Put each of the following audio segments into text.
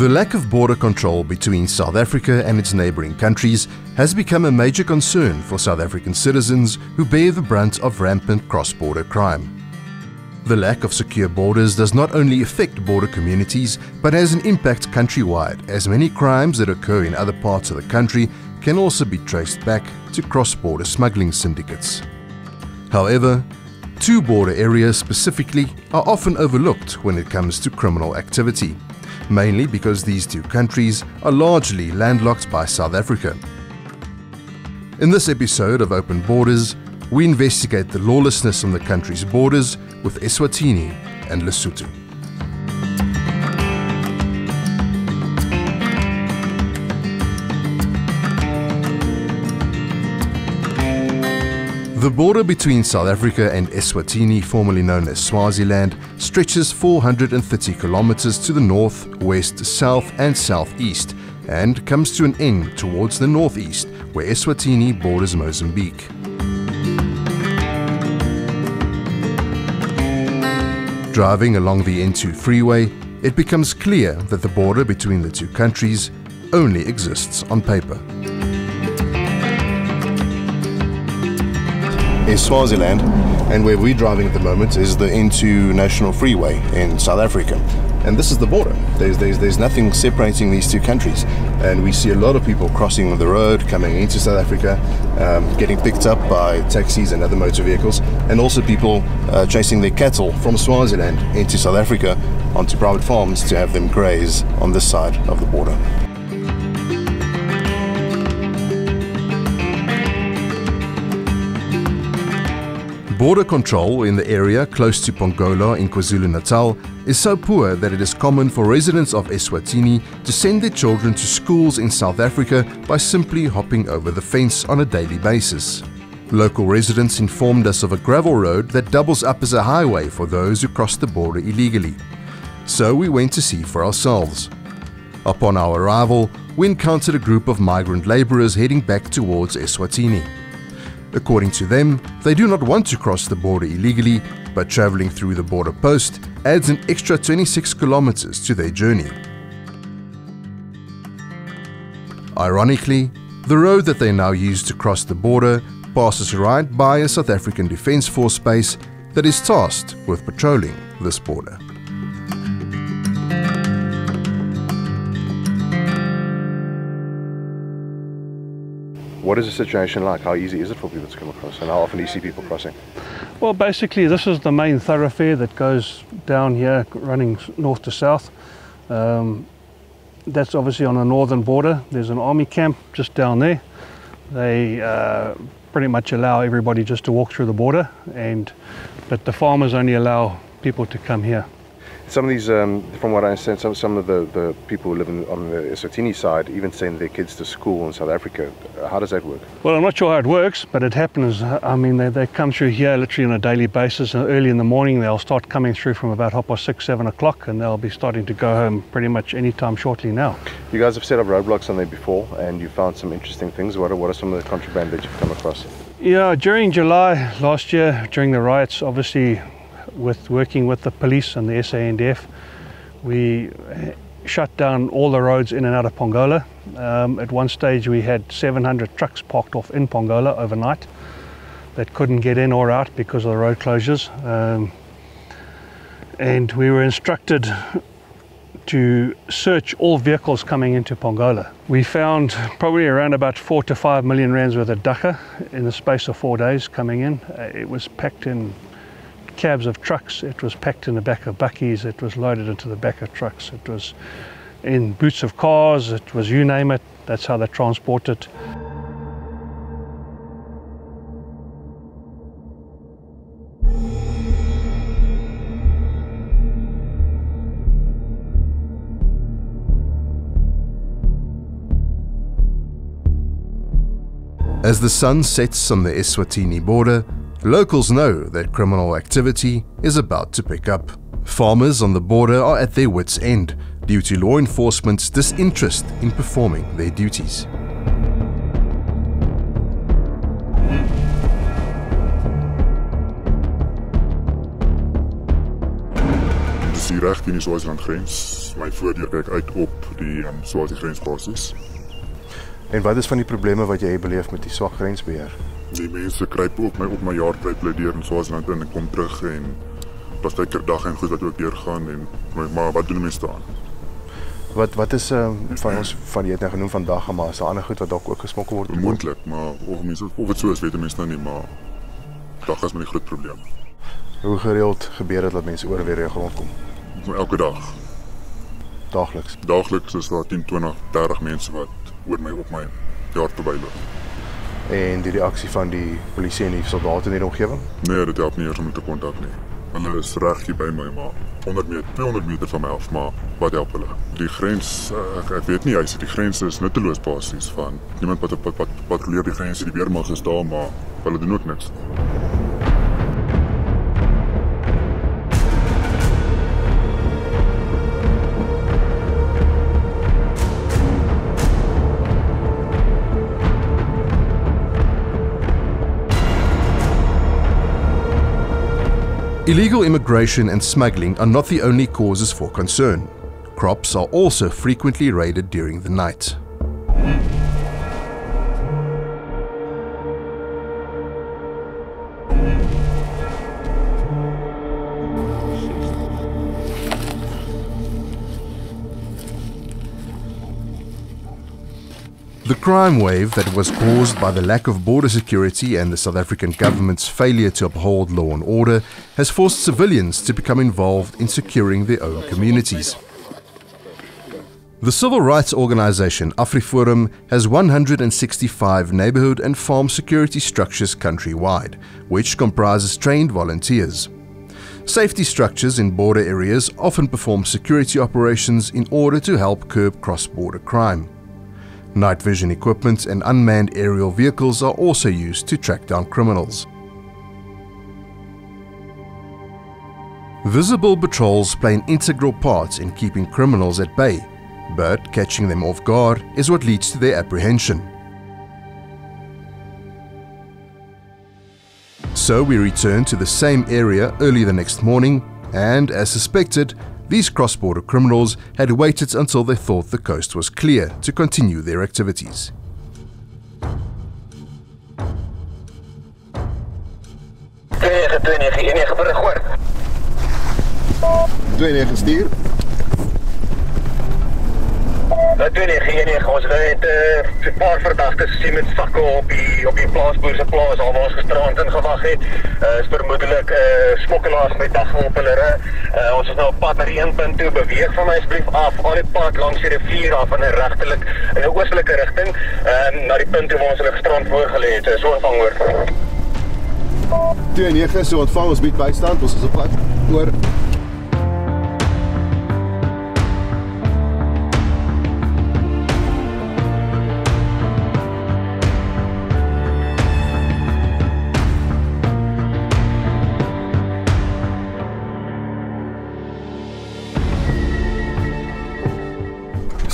The lack of border control between South Africa and its neighbouring countries has become a major concern for South African citizens who bear the brunt of rampant cross border crime. The lack of secure borders does not only affect border communities but has an impact countrywide, as many crimes that occur in other parts of the country can also be traced back to cross border smuggling syndicates. However, two border areas specifically are often overlooked when it comes to criminal activity mainly because these two countries are largely landlocked by South Africa. In this episode of Open Borders, we investigate the lawlessness on the country's borders with Eswatini and Lesotho. The border between South Africa and Eswatini, formerly known as Swaziland, stretches 430 kilometers to the north, west, south, and southeast, and comes to an end towards the northeast, where Eswatini borders Mozambique. Driving along the N2 freeway, it becomes clear that the border between the two countries only exists on paper. Is Swaziland, and where we're driving at the moment is the N2 National Freeway in South Africa. And this is the border. There's, there's, there's nothing separating these two countries. And we see a lot of people crossing the road, coming into South Africa, um, getting picked up by taxis and other motor vehicles, and also people uh, chasing their cattle from Swaziland into South Africa onto private farms to have them graze on this side of the border. Border control in the area close to Pongola in KwaZulu-Natal is so poor that it is common for residents of Eswatini to send their children to schools in South Africa by simply hopping over the fence on a daily basis. Local residents informed us of a gravel road that doubles up as a highway for those who cross the border illegally. So we went to see for ourselves. Upon our arrival, we encountered a group of migrant labourers heading back towards Eswatini. According to them, they do not want to cross the border illegally, but traveling through the border post adds an extra 26 kilometers to their journey. Ironically, the road that they now use to cross the border passes right by a South African Defence Force base that is tasked with patrolling this border. What is the situation like? How easy is it for people to come across? And how often do you see people crossing? Well, basically, this is the main thoroughfare that goes down here, running north to south. Um, that's obviously on the northern border. There's an army camp just down there. They uh, pretty much allow everybody just to walk through the border, and but the farmers only allow people to come here. Some of these, um, from what I understand, some, some of the, the people who live in, on the Eswatini side even send their kids to school in South Africa. How does that work? Well, I'm not sure how it works, but it happens. I mean, they, they come through here literally on a daily basis. And early in the morning, they'll start coming through from about half past six, seven o'clock, and they'll be starting to go home pretty much any time shortly now. You guys have set up roadblocks on there before, and you found some interesting things. What are, what are some of the contraband that you've come across? Yeah, during July last year, during the riots, obviously with working with the police and the SANDF, we shut down all the roads in and out of Pongola. Um, at one stage we had 700 trucks parked off in Pongola overnight that couldn't get in or out because of the road closures. Um, and we were instructed to search all vehicles coming into Pongola. We found probably around about four to five million rands worth of dagga in the space of four days coming in. Uh, it was packed in cabs of trucks. It was packed in the back of bakkies, It was loaded into the back of trucks. It was in boots of cars. It was you name it. That's how they transport it. As the sun sets on the Eswatini border, Locals know that criminal activity is about to pick up. Farmers on the border are at their wits' end due to law enforcement's disinterest in performing their duties. hier reg teen die Swaziland grens. My voordeur kyk uit op die um, Swaziland grensbasis. En wat is van die probleme wat jy beleef met die swak grensbeheer? Die mense kruip ook my op my jaartyd bly deur in Swaziland in en kom terug en pas baie keer dag en goed wat ook deurgaan en maar wat doen mense staan? Wat wat is ehm uh, van ons van jy het nou genoem vandag maar is daar ander goed wat dalk ook gesmokkel word? Moontlik, maar of mense of dit so is weet mense nou nie, maar dag is die groot probleem. Hoe gereeld gebeur dit dat mense oor weer rondkom? Elke dag. Daagliks. Daagliks is daar 10, 20, 30 mense wat oor my op my jaar verbyloop. En die reaksie van die polisie en die soldate in die omgewing? Nee, dit help nie eers om te kontak nie. Hulle is reg hier by my maar 100 meter, 200 meter van my af, maar wat help hulle? Die grens, uh, ek weet nie, hy sê die grens is nutteloos basies van niemand wat wat wat patrolleer die grens, die weermag is daar, maar hulle doen ook niks. Illegal immigration and smuggling are not the only causes for concern. Crops are also frequently raided during the night. The crime wave that was caused by the lack of border security and the South African government's failure to uphold law and order has forced civilians to become involved in securing their own communities. The civil rights organization AfriForum has 165 neighborhood and farm security structures countrywide, which comprises trained volunteers. Safety structures in border areas often perform security operations in order to help curb cross-border crime. Night vision equipment and unmanned aerial vehicles are also used to track down criminals. Visible patrols play an integral part in keeping criminals at bay, but catching them off guard is what leads to their apprehension. So we return to the same area early the next morning, and as suspected, these cross-border criminals had waited until they thought the coast was clear to continue their activities. Stuur. 2919 ons het 'n uh, paar verdagtes gesien met sakke op die op die plaasboer se plaas waar ons gisterand in gewag het. Uh, is vermoedelik uh, smokkelaars met dag op hulle ry. Uh, ons is nou op pad na die een punt toe beweeg van my asseblief af al die pad langs die rivier af in 'n regtelik in 'n oostelike rigting uh, na die punt toe waar ons hulle gisterand voorgelê het. So ontvang hoor. 29 so ontvang ons bied bystand. Ons is op pad oor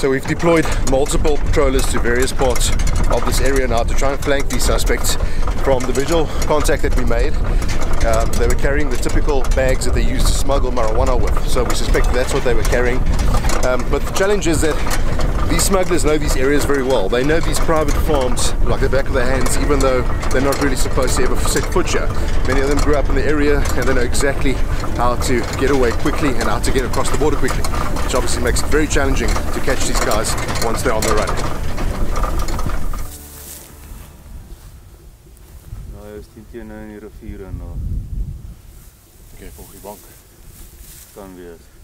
So we've deployed multiple patrollers to various parts of this area now to try and flank these suspects from the visual contact that we made. Um, they were carrying the typical bags that they use to smuggle marijuana with. So we suspect that's what they were carrying. Um, but the challenge is that these smugglers know these areas very well. They know these private farms like the back of their hands, even though they're not really supposed to ever set foot here. Many of them grew up in the area and they know exactly how to get away quickly and how to get across the border quickly, which obviously makes it very challenging to catch these guys once they're on the run. Nou, is die teen in die rivier en nou. Okay, volg die bank. Kan wees.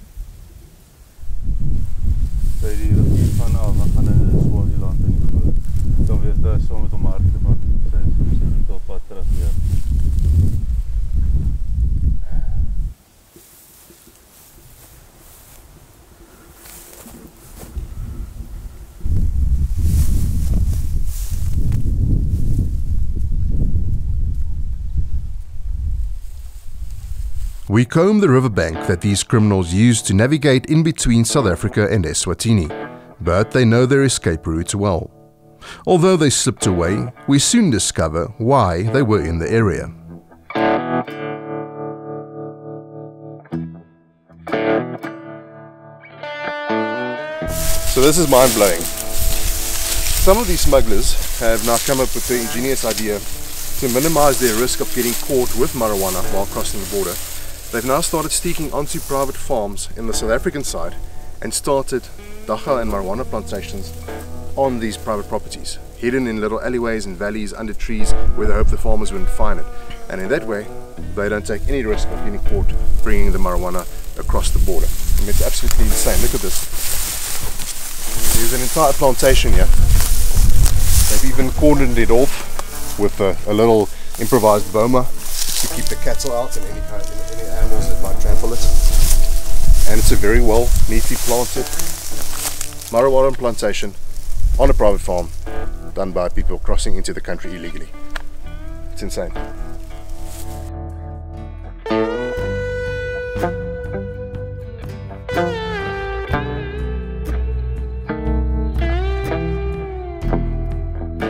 zei die hier van ah, we gaan in Swaziland in die goot. Dan weer daar zo met hom hardloop want sy is absoluut op pad terug. We comb the riverbank that these criminals use to navigate in between South Africa and Eswatini, but they know their escape routes well. Although they slipped away, we soon discover why they were in the area. So this is mind blowing. Some of these smugglers have now come up with the ingenious idea to minimize their risk of getting caught with marijuana while crossing the border. They've now started sneaking onto private farms in the South African side and started dagga and marijuana plantations on these private properties, hidden in little alleyways and valleys under trees where they hope the farmers wouldn't find it. And in that way, they don't take any risk of getting caught bringing the marijuana across the border. It's absolutely insane. Look at this. There's an entire plantation here. They've even cordoned it off with a, a little improvised boma to keep the cattle out and any, kind of, And it's a very well, neatly planted marijuana plantation on a private farm done by people crossing into the country illegally. It's insane.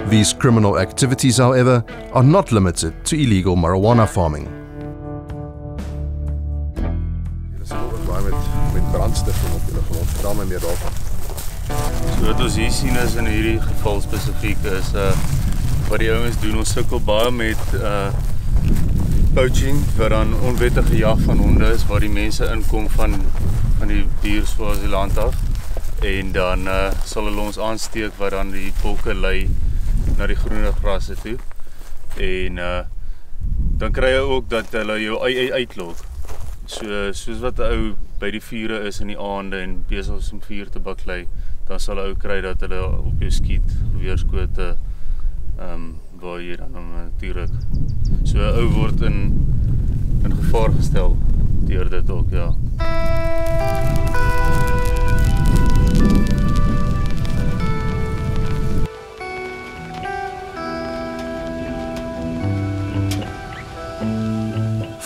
These criminal activities, however, are not limited to illegal marijuana farming. So wat ons hier sien is in hierdie geval spesifiek is uh wat die ouens doen, ons sukkel baie met uh poaching wat dan onwettige jag van honde is waar die mense inkom van van die dierswaziland af en dan uh sal hulle ons aansteek wat dan die bokke lei na die groener grasse toe. En uh dan kry jy ook dat hulle jou uitlok. So soos wat 'n ou by die vure is in die aande en besig is om vuur te baklei, dan sal 'n ou kry dat hulle op jou skiet, geweerskote ehm um, waar jy dan natuurlik so 'n ou word in in gevaar gestel deur dit ook, ja.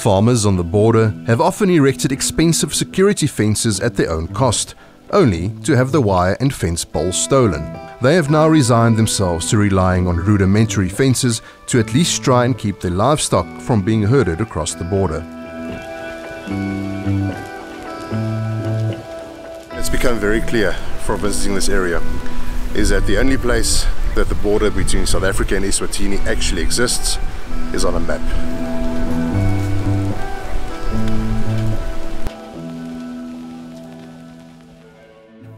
Farmers on the border have often erected expensive security fences at their own cost, only to have the wire and fence poles stolen. They have now resigned themselves to relying on rudimentary fences to at least try and keep their livestock from being herded across the border. It's become very clear from visiting this area is that the only place that the border between South Africa and Eswatini actually exists is on a map.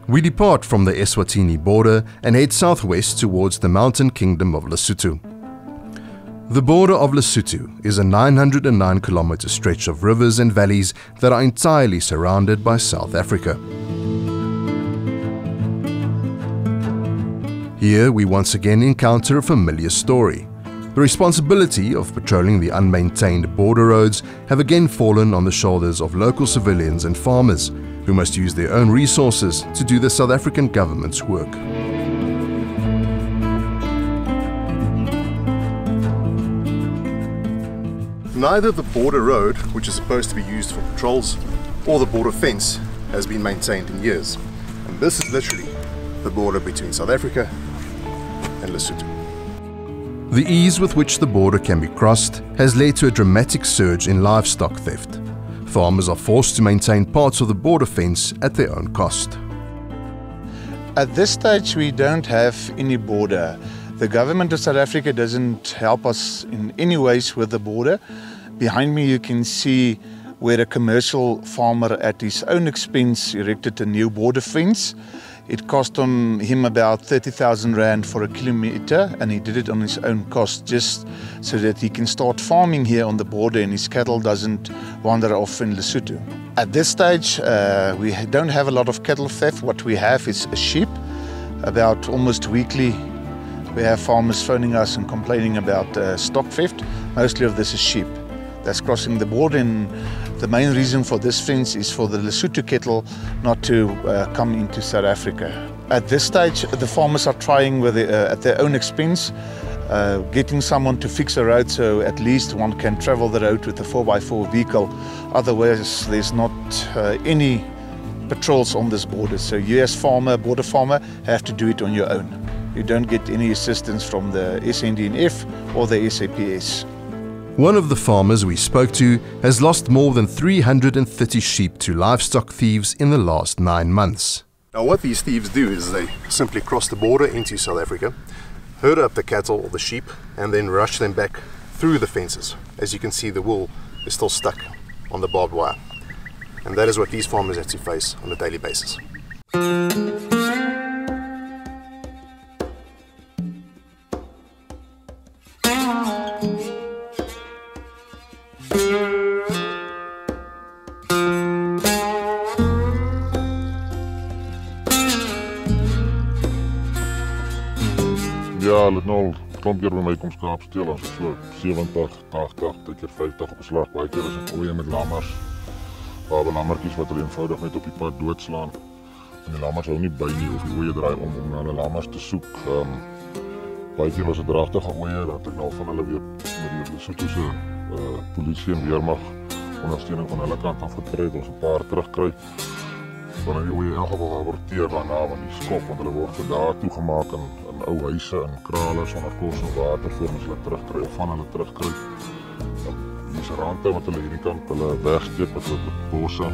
We depart from the Eswatini border and head southwest towards the mountain kingdom of Lesotho. The border of Lesotho is a 909 kilometer stretch of rivers and valleys that are entirely surrounded by South Africa. Here we once again encounter a familiar story. The responsibility of patrolling the unmaintained border roads have again fallen on the shoulders of local civilians and farmers who must use their own resources to do the South African government's work. Neither the border road, which is supposed to be used for patrols, or the border fence has been maintained in years. And this is literally the border between South Africa and Lesotho. The ease with which the border can be crossed has led to a dramatic surge in livestock theft farmers are forced to maintain parts of the border fence at their own cost. At this stage, we don't have any border. The government of South Africa doesn't help us in any ways with the border. Behind me, you can see where a commercial farmer at his own expense erected a new border fence. It cost him about 30,000 Rand for a kilometer, and he did it on his own cost just so that he can start farming here on the border and his cattle doesn't wander off in Lesotho. At this stage, uh, we don't have a lot of cattle theft. What we have is a sheep. About almost weekly, we have farmers phoning us and complaining about uh, stock theft. Mostly of this is sheep that's crossing the border and the main reason for this fence is for the Lesotho cattle not to uh, come into South Africa. At this stage, the farmers are trying with the, uh, at their own expense, uh, getting someone to fix a road so at least one can travel the road with a 4x4 vehicle. Otherwise, there's not uh, any patrols on this border. So you as farmer, border farmer, have to do it on your own. You don't get any assistance from the SANDF or the SAPS. One of the farmers we spoke to has lost more than 330 sheep to livestock thieves in the last nine months. Now, what these thieves do is they simply cross the border into South Africa, herd up the cattle or the sheep, and then rush them back through the fences. As you can see, the wool is still stuck on the barbed wire. And that is what these farmers have to face on a daily basis. Keer by my kom skaap steel as so 70, 80, dit keer 50 op slag. Baie keer is dit ooe met lammers. Waar lammertjies wat hulle eenvoudig net op die pad doodslaan. En die lammers hou nie by nie of die ooe draai om om na hulle lammers te soek. Ehm um, baie keer was dit dragtige ooe dat ek nou van hulle weer met die Lesotho se uh, polisie en weermag ondersteuning van hulle kant af gekry het ons 'n paar terugkry. Wanneer die ooe in geval rapporteer daarna van die skop want hulle word vir dae toegemaak en in ou huise en krale sonder kos en water voor ons hulle terugkry of van hulle terugkry. Dis rande wat hulle hierdie kant hulle wegsteek met hulle bosse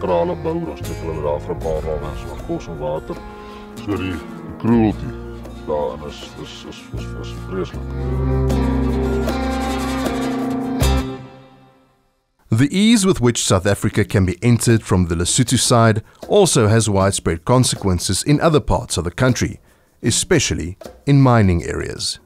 krale bou, dan steek hulle daar vir 'n paar en sonder kos en water. So die cruelty daar is is is is, is vreeslik. The ease with which South Africa can be entered from the Lesotho side also has widespread consequences in other parts of the country, especially in mining areas.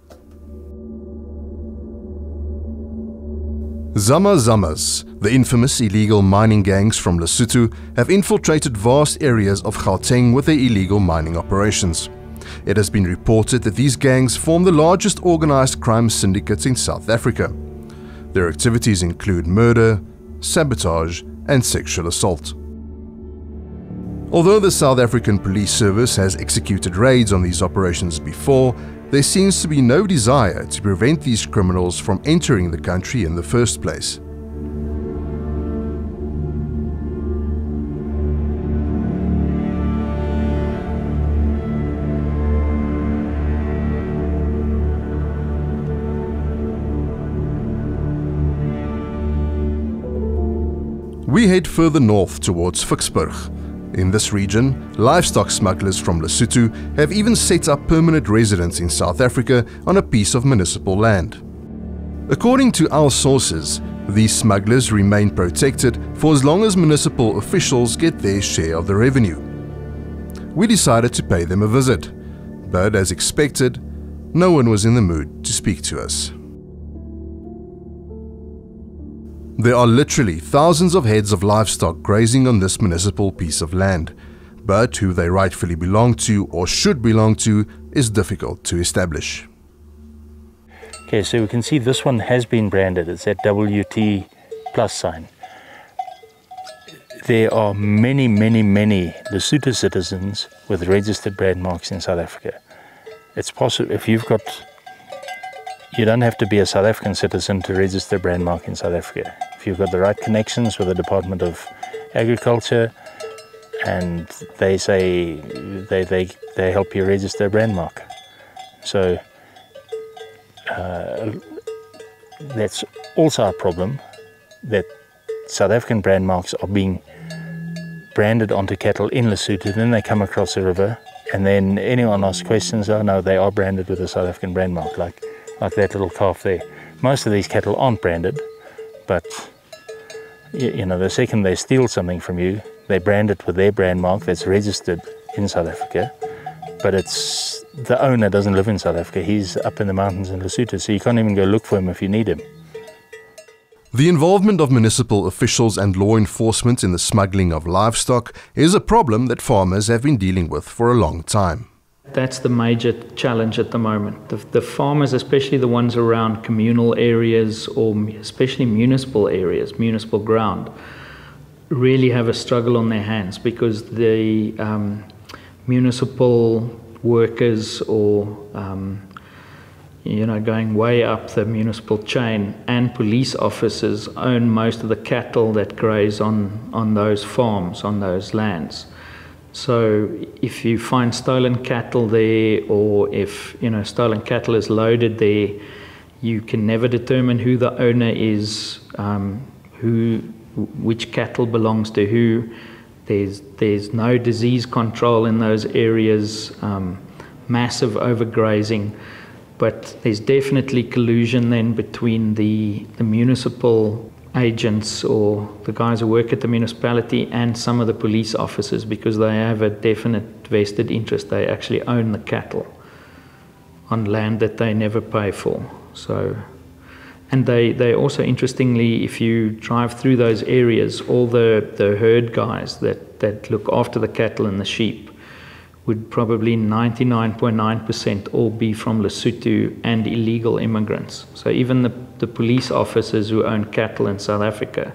Zama Zamas, the infamous illegal mining gangs from Lesotho, have infiltrated vast areas of Gauteng with their illegal mining operations. It has been reported that these gangs form the largest organized crime syndicates in South Africa. Their activities include murder, sabotage, and sexual assault. Although the South African Police Service has executed raids on these operations before, there seems to be no desire to prevent these criminals from entering the country in the first place. Head further north towards Ficksburg. In this region, livestock smugglers from Lesotho have even set up permanent residence in South Africa on a piece of municipal land. According to our sources, these smugglers remain protected for as long as municipal officials get their share of the revenue. We decided to pay them a visit, but as expected, no one was in the mood to speak to us. There are literally thousands of heads of livestock grazing on this municipal piece of land, but who they rightfully belong to or should belong to is difficult to establish. Okay, so we can see this one has been branded. It's that WT plus sign. There are many, many, many Lesotho citizens with registered brand marks in South Africa. It's possible if you've got you don't have to be a South African citizen to register a brand mark in South Africa. If you've got the right connections with the Department of Agriculture and they say they, they, they help you register a brand mark. So uh, that's also a problem that South African brand marks are being branded onto cattle in Lesotho, then they come across the river, and then anyone asks questions, oh no, they are branded with a South African brand mark, like like that little calf there. Most of these cattle aren't branded, but you, know, the second they steal something from you, they brand it with their brand mark that's registered in South Africa, but it's the owner doesn't live in South Africa. He's up in the mountains in Lesotho, so you can't even go look for him if you need him. The involvement of municipal officials and law enforcement in the smuggling of livestock is a problem that farmers have been dealing with for a long time. That's the major challenge at the moment. The, the, farmers, especially the ones around communal areas or especially municipal areas, municipal ground, really have a struggle on their hands because the um, municipal workers or um, you know going way up the municipal chain and police officers own most of the cattle that graze on on those farms on those lands. So if you find stolen cattle there, or if you know stolen cattle is loaded there, you can never determine who the owner is, um, who which cattle belongs to who. there's there's no disease control in those areas, um, massive overgrazing, but there's definitely collusion then between the the municipal agents or the guys who work at the municipality and some of the police officers because they have a definite vested interest. They actually own the cattle on land that they never pay for. So, and they, they also interestingly, if you drive through those areas, all the, the herd guys that, that look after the cattle and the sheep would probably 99.9% all be from Lesotho and illegal immigrants. So even the, the police officers who own cattle in South Africa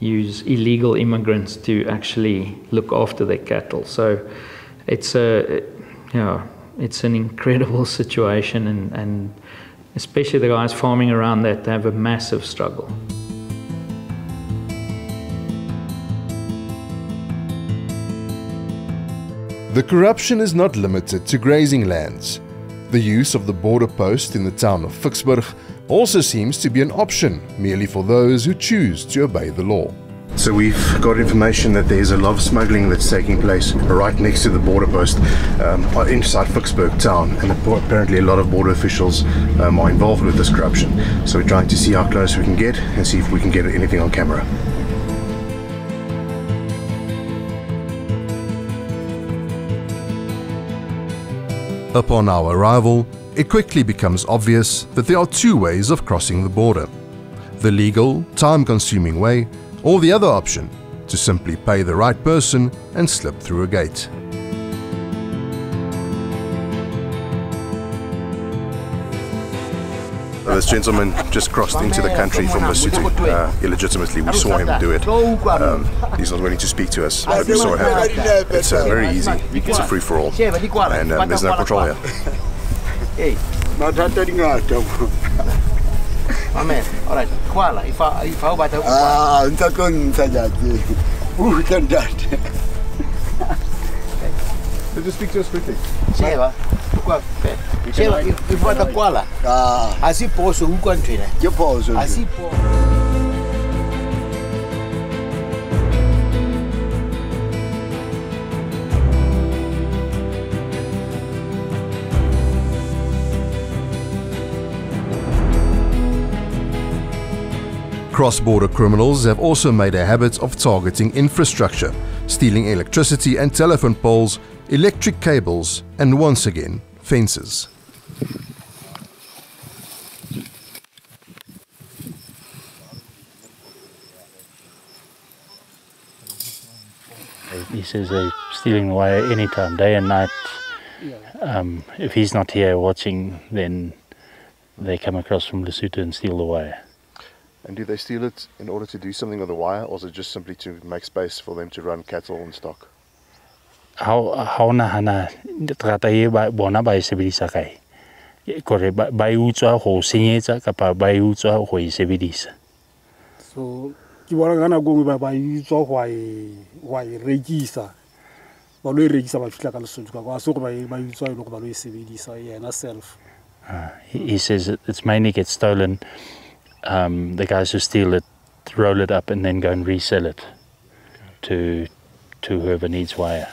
use illegal immigrants to actually look after their cattle. So it's a, you know, it's an incredible situation and, and especially the guys farming around that they have a massive struggle. The corruption is not limited to grazing lands. The use of the border post in the town of Ficksburg also seems to be an option merely for those who choose to obey the law. So we've got information that there's a lot of smuggling that's taking place right next to the border post um, inside Ficksburg town and apparently a lot of border officials um, are involved with this corruption. So we're trying to see how close we can get and see if we can get anything on camera. Upon our arrival, it quickly becomes obvious that there are two ways of crossing the border. The legal, time-consuming way, or the other option, to simply pay the right person and slip through a gate. This gentleman just crossed into the country from Lesotho uh, illegitimately. We saw him do it. Um, he's not willing to speak to us, but we saw it happen. It's uh, very easy. It's a free for all, and um, there's no control here. Amen. All right. Kuala. If I if I baca Ah, entah kon saja je. Bukan dat. Just speak to us quickly. Siapa? Kuala. Siapa? If if baca kuala. Ah, Asi poso bukan tu ni. je pause. Asi po. Cross-border criminals have also made a habit of targeting infrastructure, stealing electricity and telephone poles, electric cables, and once again, fences. He says they're stealing away anytime, day and night. Um, if he's not here watching, then they come across from Lesotho and steal the wire. And do they steal it in order to do something with the wire, or is it just simply to make space for them to run cattle and stock? Ha ona hana trata e bona ba e sebedisa kae. E- Kore ba ba e utswa ho senyetsa kapa ba e utswa ho e sebedisa. so ke bona ka nako nngwe ba ba itswa go a e go a e rekisa ba lo e rekisa ba fitlha ka lesotho ka kwa se gore ba ba itswa e le go ba lo e sebedisa yena self Uh, he, he says it- it's mainly gets stolen. Um, the guys who steal it roll it up and then go and resell it to to whoever needs wire.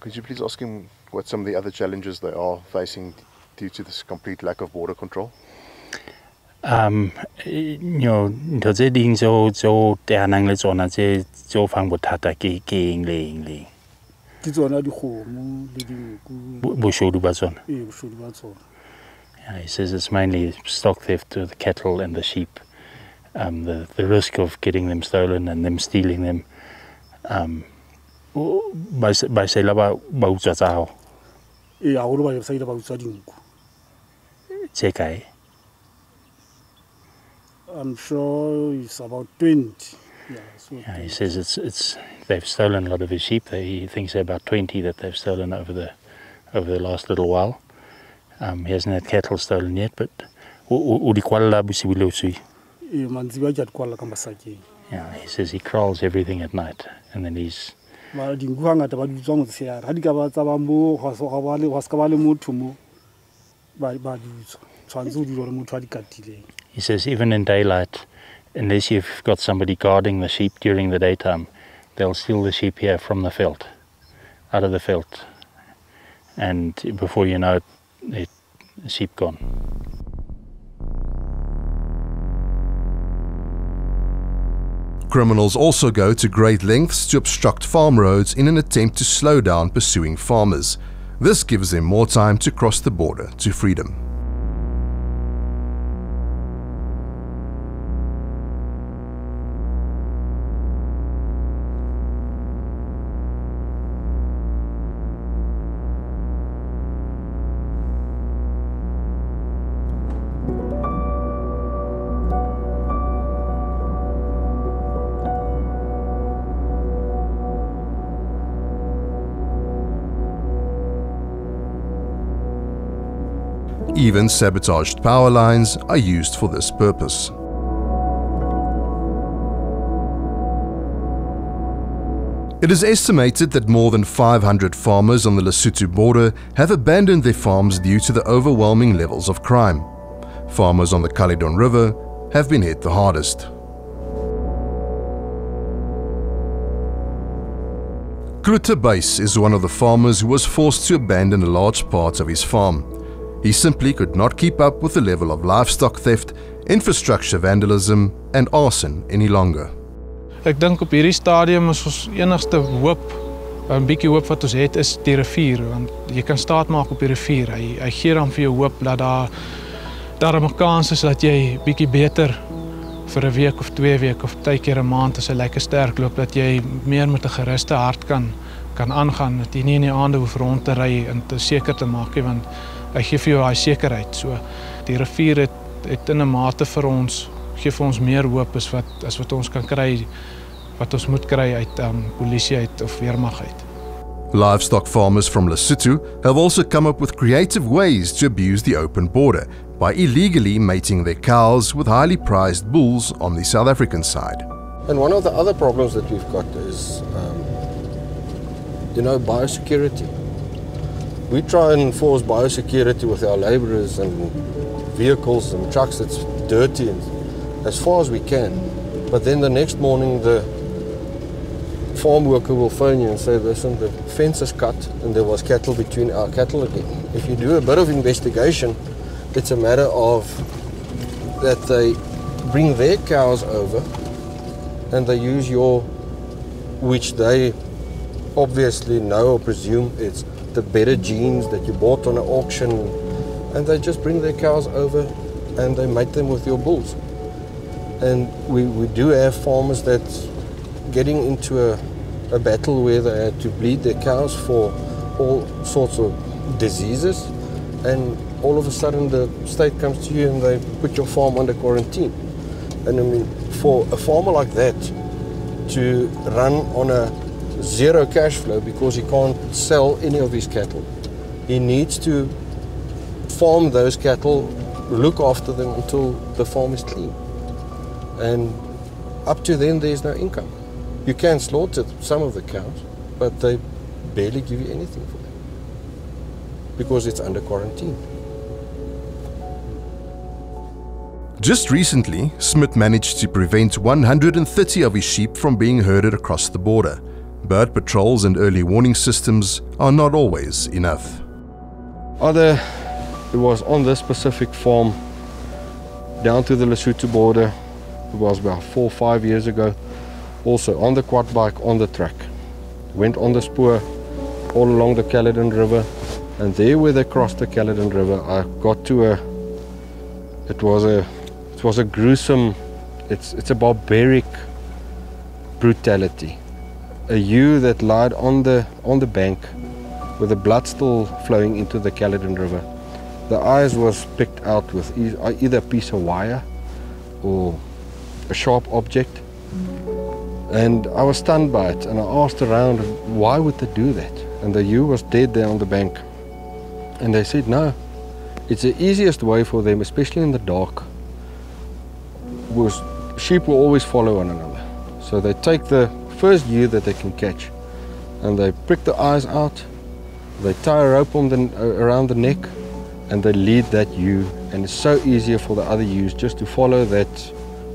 Could you please ask him what some of the other challenges they are facing due to this complete lack of border control? Um, you know, ntho tse ding tseo tseo teanang le tsona tse tseo fang bothata ke ke eng le eng le eng? ke tsona dikgomo le dinku Bo- boshodu ba tsona. ee bosodi ba tsona Yeah, he says it's mainly stock theft of the cattle and the sheep. Um, the, the risk of getting them stolen and them stealing them. Um, o- ba se- ba sela ba ba utswa tsa ee gagolo ba sa ile ba utswa dinku. Tse kae i'm sure it's about 20 yeah, so yeah, he says it's it's they've stolen a lot of his sheep. He thinks there are about 20 that they've stolen over the over the last little while. Um, he hasn't had cattle stolen yet but a yeah, he says he crawls everything at night and then he's ga ngata ba di ga di ka ba mo gwa ba le- motho mo ba di o motho a di He says even in daylight, unless you've got somebody guarding the sheep during the daytime, they'll steal the sheep here from the veld, out of the veld. And before you know it, it sheep gone. Criminals also go to great lengths to obstruct farm roads in an attempt to slow down pursuing farmers. This gives them more time to cross the border to freedom. Even sabotaged power lines are used for this purpose. It is estimated that more than 500 farmers on the Lesotho border have abandoned their farms due to the overwhelming levels of crime. Farmers on the Caledon River have been hit the hardest. Klute Buys is one of the farmers who was forced to abandon a large part of his farm. He simply could not keep up with the level of livestock theft, infrastructure vandalism and arson any longer. Ek dink op hierdie stadium is ons enigste hoop, 'n bietjie hoop wat ons het is die rivier want jy kan staat maak op die rivier. Hy hy gee dan vir jou hoop dat daar daar 'n kans is dat jy bietjie beter vir 'n week of twee weke of baie keer 'n maand as hy lekker sterk loop dat jy meer met 'n geruste hart kan kan aangaan dat jy nie in die aande hoef rond te ry en te seker te maak nie want hy gee vir jou daai sekerheid. So die rivier het het in 'n mate vir ons gee vir ons meer hoop as wat as wat ons kan kry wat ons moet kry uit um polisie uit of weermag uit. Livestock farmers from Lesotho have also come up with creative ways to abuse the open border by illegally mating their cows with highly prized bulls on the South African side. And one of the other problems that we've got is, um, you know, biosecurity. We try and enforce biosecurity with our labourers and vehicles and trucks that's dirty and as far as we can. But then the next morning the farm worker will phone you and say, listen, the fence is cut and there was cattle between our cattle again. If you do a bit of investigation, it's a matter of that they bring their cows over and they use your, which they obviously know or presume it's the better genes that you bought on an auction, and they just bring their cows over and they mate them with your bulls. And we, we do have farmers that getting into a, a battle where they had to bleed their cows for all sorts of diseases, and all of a sudden the state comes to you and they put your farm under quarantine. And I mean, for a farmer like that to run on a zero cash flow because he can't sell any of his cattle. He needs to farm those cattle, look after them until the farm is clean. And up to then, there's no income. You can slaughter some of the cows, but they barely give you anything for them because it's under quarantine. Just recently, Smith managed to prevent 130 of his sheep from being herded across the border. Bird patrols and early warning systems are not always enough. Other, it was on this specific farm down to the Lesotho border. It was about four or five years ago. Also on the quad bike on the track. Went on the spoor all along the Caledon River. And there where they crossed the Caledon River, I got to a, it was a, it was a gruesome, it's, it's a barbaric brutality a ewe that lied on the on the bank with the blood still flowing into the Caledon River. The eyes was picked out with uh, either a piece of wire or a sharp object. And I was stunned by it and I asked around why would they do that? And the ewe was dead there on the bank. And they said no. It's the easiest way for them, especially in the dark. Was sheep will always follow one another. So they take the first ewe that they can catch. And they prick the eyes out, they tie a rope on the, uh, around the neck, and they lead that ewe. And it's so easier for the other ewes just to follow that,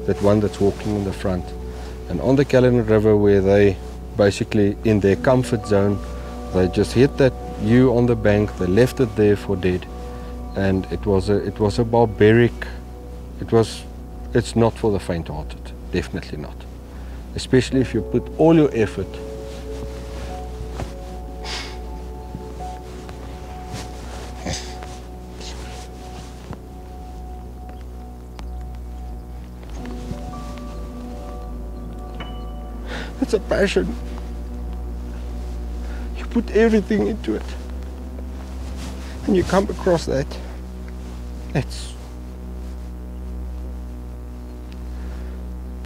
that one that's walking in the front. And on the Caledon River where they basically in their comfort zone. They just hit that ewe on the bank, they left it there for dead. And it was a, it was a barbaric, it was, it's not for the faint-hearted, definitely not. Especially if you put all your effort It's a passion. You put everything into it. And you come across that. It's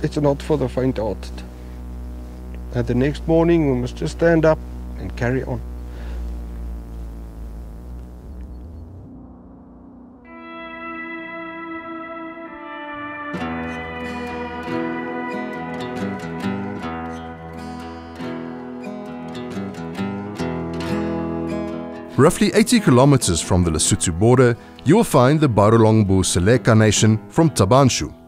it's not for the faint-hearted. And the next morning we must just stand up and carry on. Roughly 80 kilometers from the Lesotho border, you will find the Barolongbo Seleka Nation from Thaba Nchu.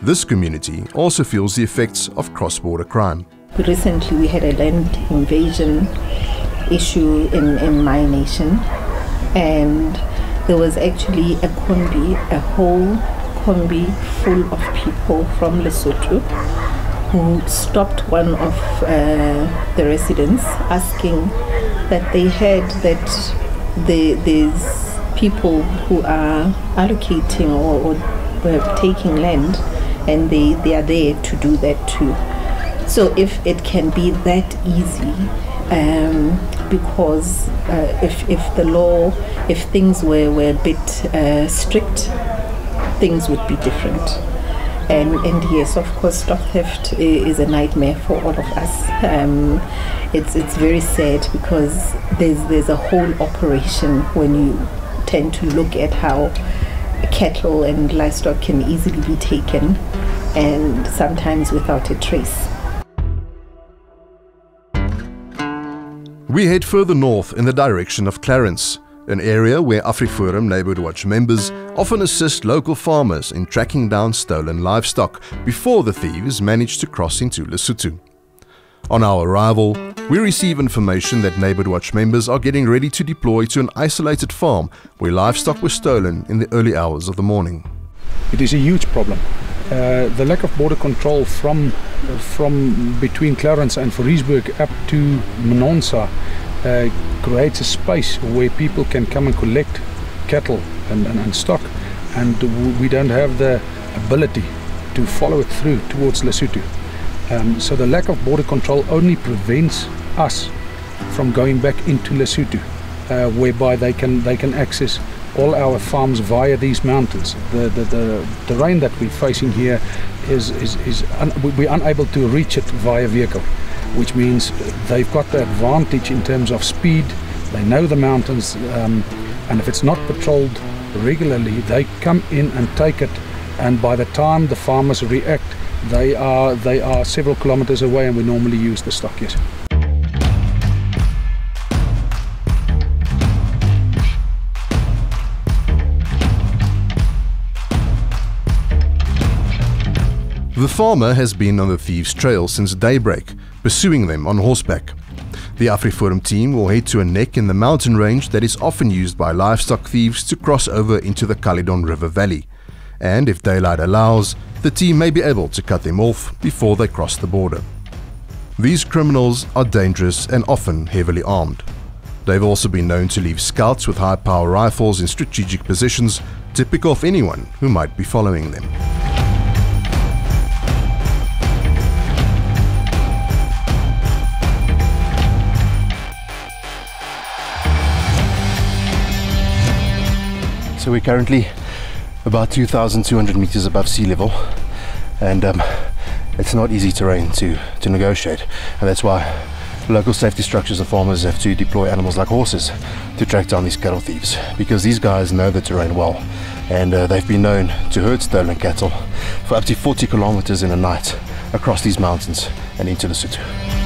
This community also feels the effects of cross-border crime. Recently, we had a land invasion issue in, in my nation, and there was actually a combi, a whole combi full of people from Lesotho who stopped one of uh, the residents asking that they heard that the, there's people who are allocating or, or taking land and they, they are there to do that too. So if it can be that easy, um, because uh, if, if the law, if things were, were a bit uh, strict, things would be different. And, and yes, of course, stock theft is a nightmare for all of us. Um, it's it's very sad because there's there's a whole operation when you tend to look at how cattle and livestock can easily be taken, and sometimes without a trace. We head further north in the direction of Clarens an area where AfriForum Neighbourhood Watch members often assist local farmers in tracking down stolen livestock before the thieves manage to cross into Lesotho. On our arrival, we receive information that Neighbourhood Watch members are getting ready to deploy to an isolated farm where livestock was stolen in the early hours of the morning. It is a huge problem. Uh, the lack of border control from from between Clarens and Fouriesburg up to Monontsa uh, creates a space where people can come and collect cattle and, and, and, stock and we don't have the ability to follow it through towards Lesotho. Um, so the lack of border control only prevents us from going back into Lesotho, uh, whereby they can they can access all our farms via these mountains. The the, the terrain that we're facing here is is, is un, we're unable to reach it via vehicle which means they've got the advantage in terms of speed. They know the mountains, um, and if it's not patrolled regularly, they come in and take it. And by the time the farmers react, they are they are several kilometers away, and we normally use the stock. Yes. The farmer has been on the thieves' trail since daybreak, pursuing them on horseback. The AfriForum team will head to a neck in the mountain range that is often used by livestock thieves to cross over into the Caledon River Valley. And if daylight allows, the team may be able to cut them off before they cross the border. These criminals are dangerous and often heavily armed. They've also been known to leave scouts with high power rifles in strategic positions to pick off anyone who might be following them. So we're currently about 2,200 meters above sea level, and um, it's not easy terrain to, to negotiate, and that's why local safety structures and farmers have to deploy animals like horses to track down these cattle thieves, because these guys know the terrain well, and uh, they've been known to herd stolen cattle for up to 40 kilometers in a night across these mountains and into Lesotho.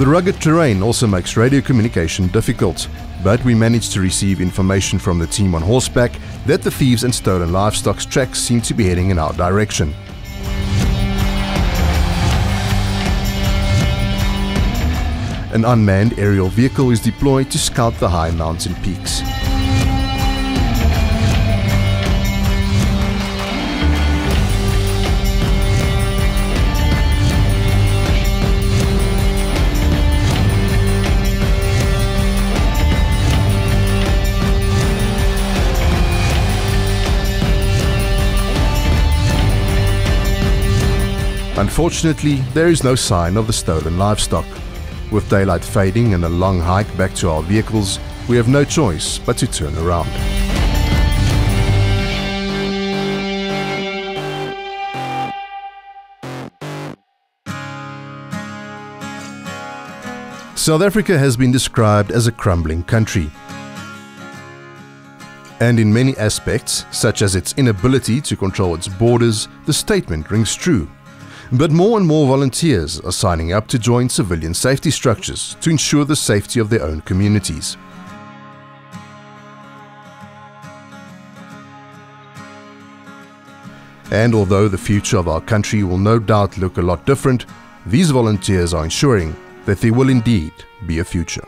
The rugged terrain also makes radio communication difficult, but we managed to receive information from the team on horseback that the thieves and stolen livestock's tracks seem to be heading in our direction. An unmanned aerial vehicle is deployed to scout the high mountain peaks. Unfortunately, there is no sign of the stolen livestock. With daylight fading and a long hike back to our vehicles, we have no choice but to turn around. South Africa has been described as a crumbling country. And in many aspects, such as its inability to control its borders, the statement rings true. But more and more volunteers are signing up to join civilian safety structures to ensure the safety of their own communities. And although the future of our country will no doubt look a lot different, these volunteers are ensuring that there will indeed be a future.